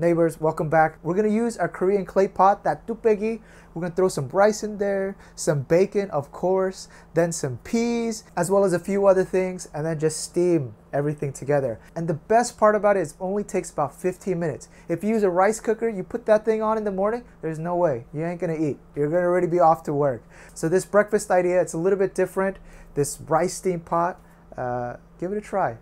Neighbors, welcome back. We're gonna use our Korean clay pot, that ttukbaegi. We're gonna throw some rice in there, some bacon, of course, then some peas, as well as a few other things, and then just steam everything together. And the best part about it is it only takes about 15 minutes. If you use a rice cooker, you put that thing on in the morning, there's no way. You ain't gonna eat. You're gonna already be off to work. So this breakfast idea, it's a little bit different. This rice steam pot, uh, give it a try.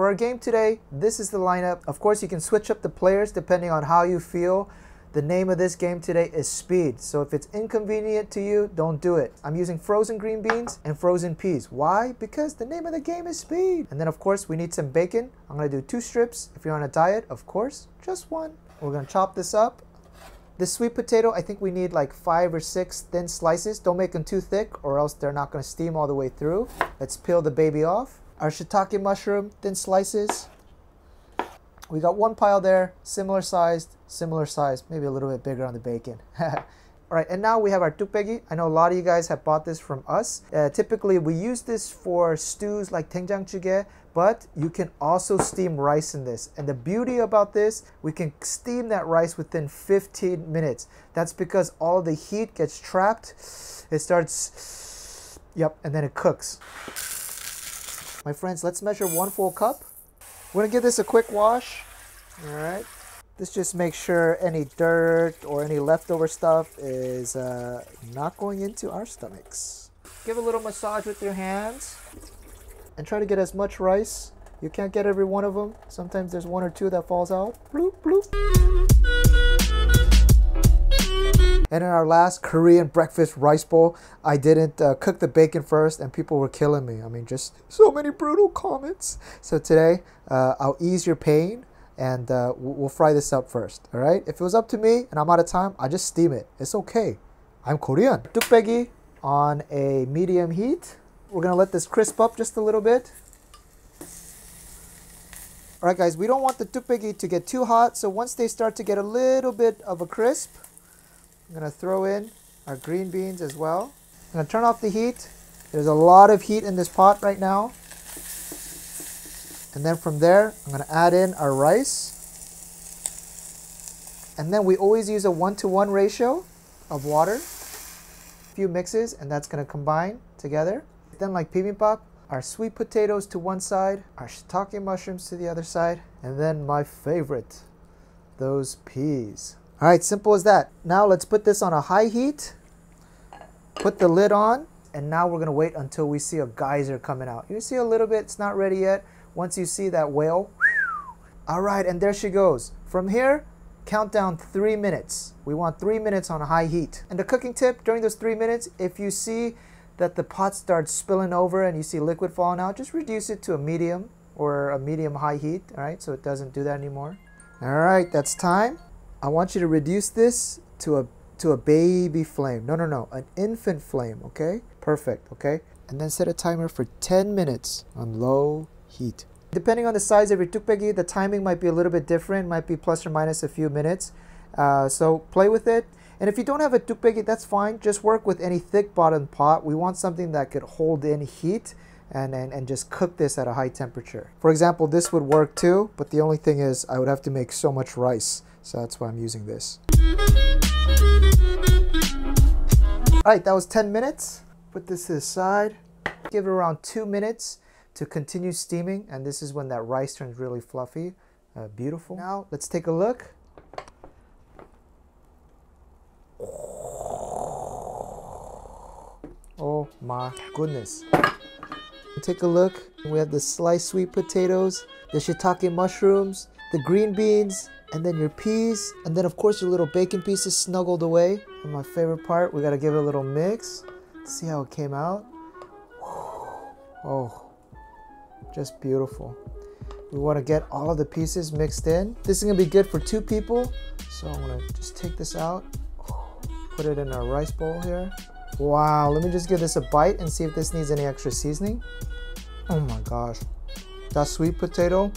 For our game today, this is the lineup. Of course, you can switch up the players depending on how you feel. The name of this game today is Speed. So if it's inconvenient to you, don't do it. I'm using frozen green beans and frozen peas. Why? Because the name of the game is Speed. And then of course, we need some bacon. I'm gonna do two strips. If you're on a diet, of course, just one. We're gonna chop this up. This sweet potato, I think we need like five or six thin slices. Don't make them too thick or else they're not gonna steam all the way through. Let's peel the baby off our shiitake mushroom, thin slices. We got one pile there, similar sized, similar size, maybe a little bit bigger on the bacon. All right, and now we have our ttukbaegi. I know a lot of you guys have bought this from us. Uh, typically, we use this for stews like doenjang but you can also steam rice in this. And the beauty about this, we can steam that rice within 15 minutes. That's because all the heat gets trapped. It starts, yep, and then it cooks. My friends, let's measure one full cup. We're gonna give this a quick wash. All right. This just makes sure any dirt or any leftover stuff is uh, not going into our stomachs. Give a little massage with your hands and try to get as much rice. You can't get every one of them. Sometimes there's one or two that falls out. Bloop, bloop. And in our last Korean breakfast rice bowl, I didn't uh, cook the bacon first and people were killing me. I mean, just so many brutal comments. So today, uh, I'll ease your pain and uh, we'll fry this up first, all right? If it was up to me and I'm out of time, I just steam it. It's okay. I'm Korean. Ttukbaegi on a medium heat. We're gonna let this crisp up just a little bit. All right, guys, we don't want the ttukbaegi to get too hot, so once they start to get a little bit of a crisp, I'm going to throw in our green beans as well. I'm going to turn off the heat. There's a lot of heat in this pot right now. And then from there, I'm going to add in our rice. And then we always use a one-to-one -one ratio of water. A few mixes, and that's going to combine together. Then like bibimbap, our sweet potatoes to one side, our shiitake mushrooms to the other side, and then my favorite, those peas. All right, simple as that. Now let's put this on a high heat, put the lid on, and now we're gonna wait until we see a geyser coming out. You see a little bit, it's not ready yet. Once you see that whale, all right, and there she goes. From here, count down three minutes. We want three minutes on a high heat. And the cooking tip during those three minutes, if you see that the pot starts spilling over and you see liquid falling out, just reduce it to a medium or a medium high heat, all right, so it doesn't do that anymore. All right, that's time. I want you to reduce this to a to a baby flame. No, no, no, an infant flame, okay? Perfect, okay? And then set a timer for 10 minutes on low heat. Depending on the size of your ttukbaegi, the timing might be a little bit different, might be plus or minus a few minutes. Uh, so play with it. And if you don't have a ttukbaegi, that's fine. Just work with any thick bottom pot. We want something that could hold in heat and, and, and just cook this at a high temperature. For example, this would work too, but the only thing is I would have to make so much rice. So that's why I'm using this. All right, that was 10 minutes. Put this to the side. Give it around two minutes to continue steaming. And this is when that rice turns really fluffy. Uh, beautiful. Now let's take a look. Oh my goodness. Take a look. We have the sliced sweet potatoes, the shiitake mushrooms, the green beans, and then your peas, and then of course your little bacon pieces snuggled away. And my favorite part, we gotta give it a little mix. See how it came out? Oh, just beautiful. We wanna get all of the pieces mixed in. This is gonna be good for two people. So I'm gonna just take this out, put it in our rice bowl here. Wow, let me just give this a bite and see if this needs any extra seasoning. Oh my gosh. That sweet potato.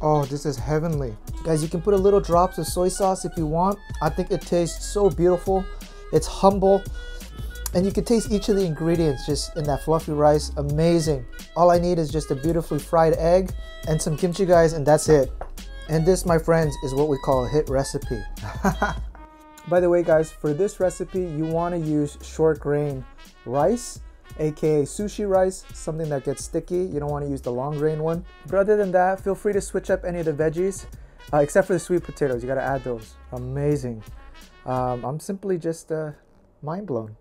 Oh, this is heavenly. Guys, you can put a little drops of soy sauce if you want. I think it tastes so beautiful. It's humble. And you can taste each of the ingredients just in that fluffy rice. Amazing. All I need is just a beautifully fried egg and some kimchi guys and that's it. And this, my friends, is what we call a hit recipe. By the way, guys, for this recipe, you want to use short grain rice, aka sushi rice, something that gets sticky. You don't want to use the long grain one. But other than that, feel free to switch up any of the veggies, uh, except for the sweet potatoes. You got to add those. Amazing. Um, I'm simply just uh, mind blown.